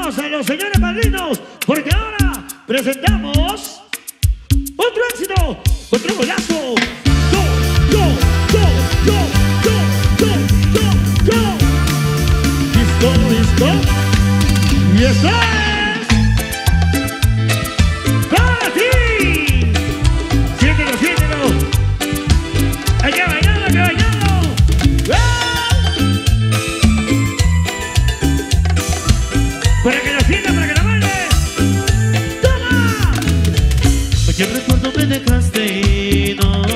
a los señores padrinos porque ahora presentamos otro éxito, otro golazo. ¡Go, go, ¡Y está! Până când stăină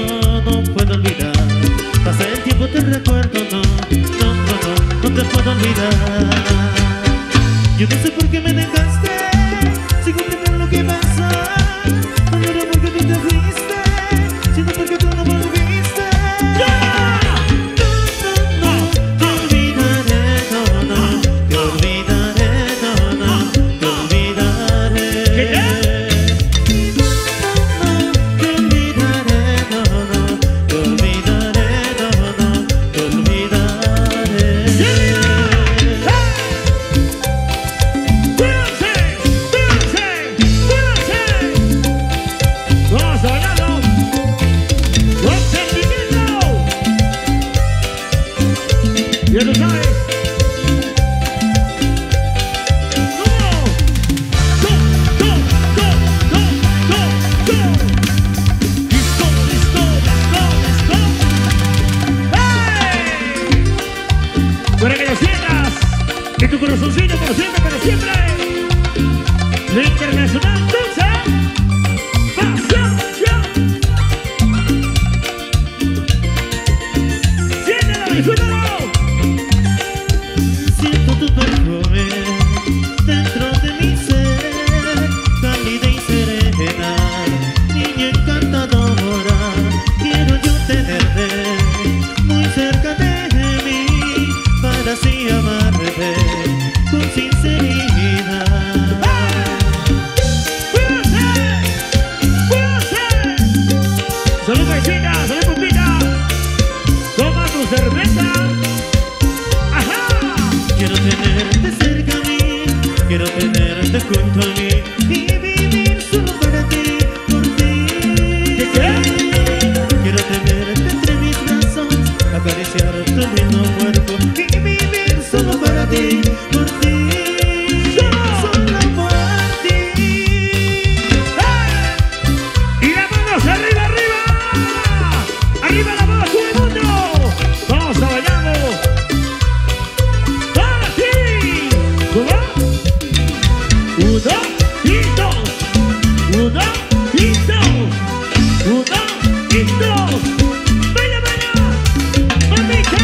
Mato Grosso amarte con sinceridad. ¡Saludos, chicas! uno y dos, uno y dos, uno y dos. ¡Baila, baila! ¡Mamita!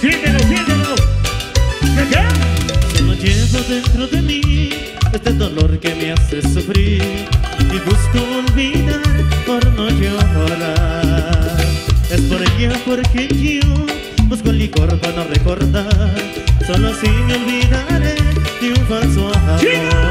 Siéntelo, siéntelo. ¿Qué, Solo llevo dentro de mí este dolor que me hace sufrir y busco olvidar por no llorar. Es por ella porque yo busco licor para no recordar, solo así me olvidaré de un falso amor.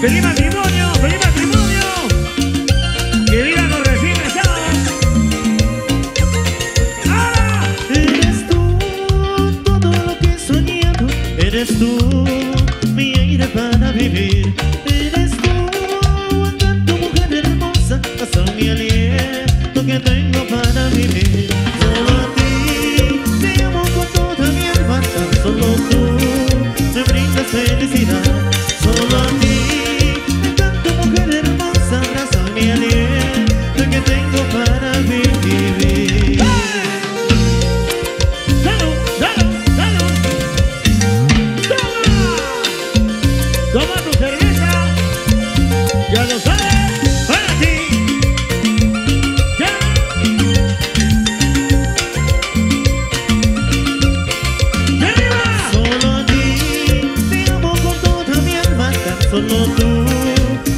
¡Feliz matrimonio! ¡Feliz matrimonio! ¡Que viva los recién besados! ¡Ahora! Eres tú todo lo que he soñado Eres tú mi aire para vivir Ya lo sabes, para ti. Ya. ¡Ya arriba! Solo a ti te amo con toda mi alma, tan solo tú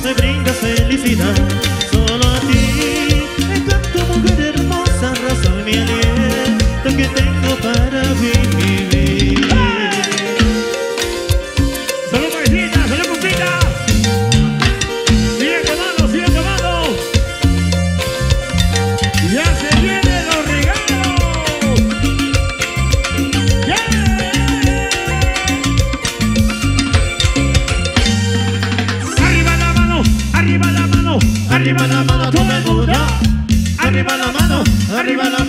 me brindas felicidad. Arriba la mano, arriba la